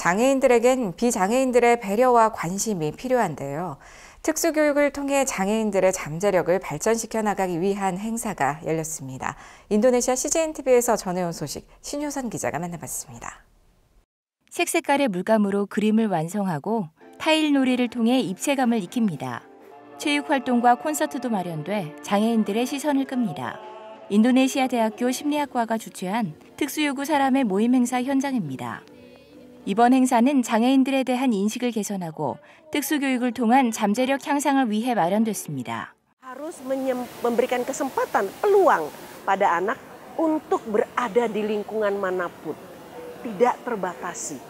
장애인들에겐 비장애인들의 배려와 관심이 필요한데요. 특수교육을 통해 장애인들의 잠재력을 발전시켜 나가기 위한 행사가 열렸습니다. 인도네시아 CJNTV에서 전해온 소식 신효선 기자가 만나봤습니다. 색색깔의 물감으로 그림을 완성하고 타일 놀이를 통해 입체감을 익힙니다. 체육 활동과 콘서트도 마련돼 장애인들의 시선을 끕니다. 인도네시아 대학교 심리학과가 주최한 특수요구 사람의 모임 행사 현장입니다. 이번 행사는 장애인들에 대한 인식을 개선하고 특수교육을 통한 잠재력 향상을 위해 마련됐습니다. harus memberikan kesempatan, peluang pada anak untuk berada di lingkungan manapun. Tidak terbatasi.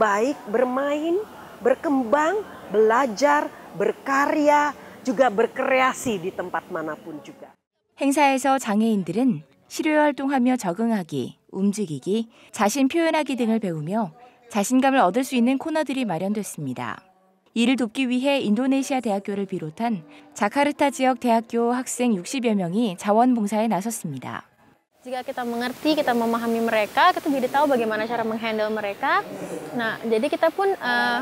Baik bermain, berkembang, belajar, berkarya, juga berkreasi di tempat manapun juga. 행사에서 장애인들은 실효 활동하며 적응하기, 움직이기, 자신 표현하기 등을 배우며 자신감을 얻을 수 있는 코너들이 마련됐습니다. 이를 돕기 위해 인도네시아 대학교를 비롯한 자카르타 지역 대학교 학생 60여 명이 자원봉사에 나섰습니다. Jika kita mengerti, kita memahami mereka, kita jadi tahu bagaimana cara menghandle mereka. Nah, jadi kita pun uh,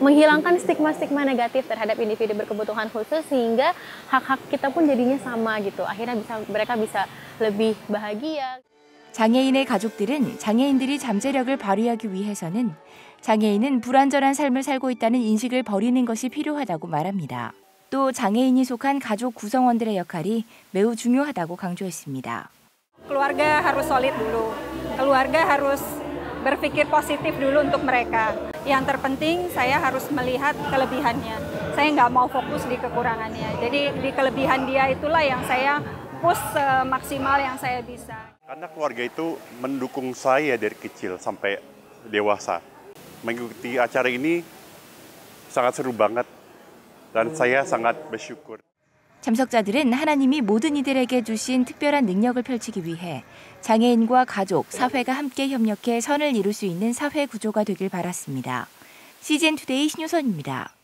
menghilangkan stigma-stigma negatif terhadap individu berkebutuhan khusus sehingga hak-hak kita pun jadinya sama gitu. Akhirnya bisa mereka bisa lebih bahagia. 장애인의 가족들은 장애인들이 잠재력을 발휘하기 위해서는 장애인은 불완전한 삶을 살고 있다는 인식을 버리는 것이 필요하다고 말합니다. 또 장애인이 속한 가족 구성원들의 역할이 매우 중요하다고 강조했습니다. Keluarga harus solid dulu. Keluarga harus berpikir positif dulu untuk mereka. Yang terpenting saya harus melihat kelebihannya. Saya nggak mau fokus di kekurangannya. Jadi di kelebihan dia itulah yang saya push maksimal yang saya bisa. Karena keluarga itu mendukung saya dari kecil sampai dewasa. Mengikuti acara ini sangat seru banget dan saya sangat bersyukur. 참석자들은 하나님이 모든 이들에게 주신 특별한 능력을 펼치기 위해 장애인과 가족, 사회가 함께 협력해 선을 이룰 수 있는 사회 구조가 되길 바랐습니다. CGN 투데이 신효선입니다.